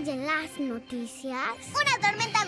oyen las noticias? Una tormenta